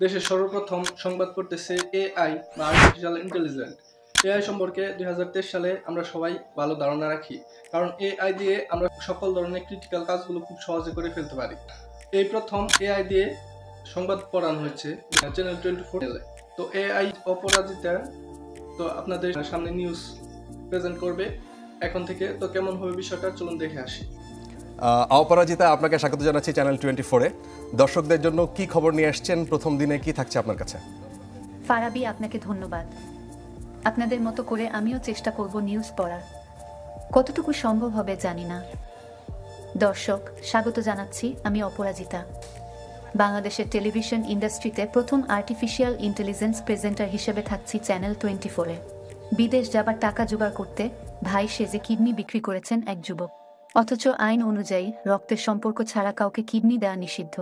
দেশের সর্বপ্রথম সংবাদ পড়তেছে এআই বা আর্টিফিশিয়াল ইন্টেলিজেন্ট এআই সম্পর্কে দুই সালে আমরা সবাই ভালো ধারণা রাখি, কারণ এআই দিয়ে আমরা সকল ধরনের ক্রিটিক্যাল কাজগুলো খুব সহজে করে ফেলতে পারি। এই প্রথম এআই দিয়ে সংবাদ পড়ানো হয়েছে চ্যানেল টোয়েন্টি ফোর তো এআই অপরাজিতা, তো আপনাদের সামনে নিউজ প্রেজেন্ট করবে। এখন থেকে তো কেমন হবে বিষয়টা, চলুন দেখে আসি। অপরাজিতা, আপনাকে স্বাগত জানাচ্ছি চ্যানেল টোয়েন্টি ফোরে দর্শকদের জন্য কি খবর নিয়ে আসছেন? প্রথম দিনে কি থাকছে আপনার কাছে? ফারাবি, আপনাকে ধন্যবাদ। আপনাদের মতো করে আমিও চেষ্টা করব নিউজ পড়ার। কতটুকু সম্ভব হবে জানি না। দর্শক, স্বাগত জানাচ্ছি আমি অপরাজিতা। বাংলাদেশের টেলিভিশন ইন্ডাস্ট্রিতে প্রথম আর্টিফিশিয়াল ইন্টেলিজেন্স প্রেজেন্টার হিসেবে থাকছি চ্যানেল টোয়েন্টি ফোরে বিদেশ যাবার টাকা জোগাড় করতে ভাই সেজে কিডনি বিক্রি করেছেন এক যুবক। অথচ আইন অনুযায়ী রক্তের সম্পর্ক ছাড়া কাউকে কিডনি দেওয়া নিষিদ্ধ।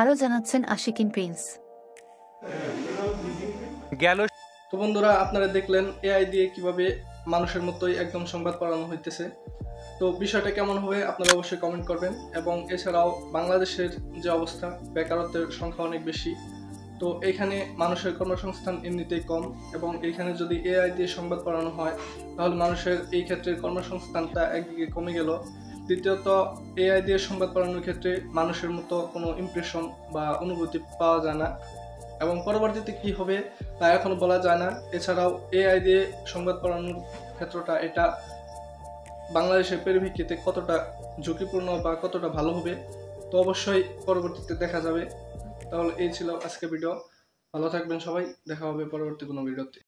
আরও জানাচ্ছেন আশিকিন প্রিন্স। গেল তো বন্ধুরা, আপনারা দেখলেন এআই দিয়ে কীভাবে মানুষের মতোই একদম সংবাদ পড়ানো হইতেছে। তো বিষয়টা কেমন হবে আপনারা অবশ্যই কমেন্ট করবেন এবং এছাড়াও বাংলাদেশের যে অবস্থা, বেকারত্বের সংখ্যা অনেক বেশি। তো এখানে মানুষের কর্মসংস্থান এমনিতেই কম এবং এখানে যদি এআই দিয়ে সংবাদ পড়ানো হয়, তাহলে মানুষের এই ক্ষেত্রে কর্মসংস্থানটা একদিকে কমে গেল। দ্বিতীয়ত এআই দিয়ে সংবাদ পড়ানোর ক্ষেত্রে মানুষের মতো কোনো ইমপ্রেশন বা অনুভূতি পাওয়া যায় না। এবং পরবর্তীতে কি হবে তা এখনও বলা যায় না। এছাড়াও এআই দিয়ে সংবাদ পড়ানোর ক্ষেত্রটা এটা বাংলাদেশের পরিপ্রেক্ষিতে কতটা ঝুঁকিপূর্ণ বা কতটা ভালো হবে, তো অবশ্যই পরবর্তীতে দেখা যাবে। তাহলে এই ছিল আজকে ভিডিও। ভালো থাকবেন সবাই দেখা হবে পরবর্তী কোনো ভিডিওতে।